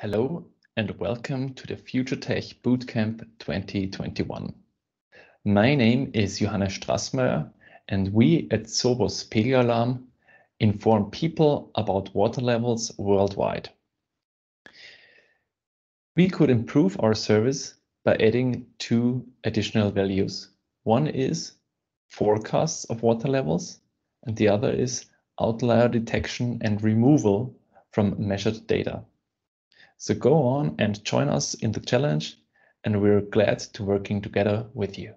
Hello and welcome to the FutureTech Bootcamp 2021. My name is Johannes Strassmeier and we at Sobos Pegelalarm inform people about water levels worldwide. We could improve our service by adding two additional values. One is forecasts of water levels and the other is outlier detection and removal from measured data. So go on and join us in the challenge and we're glad to working together with you.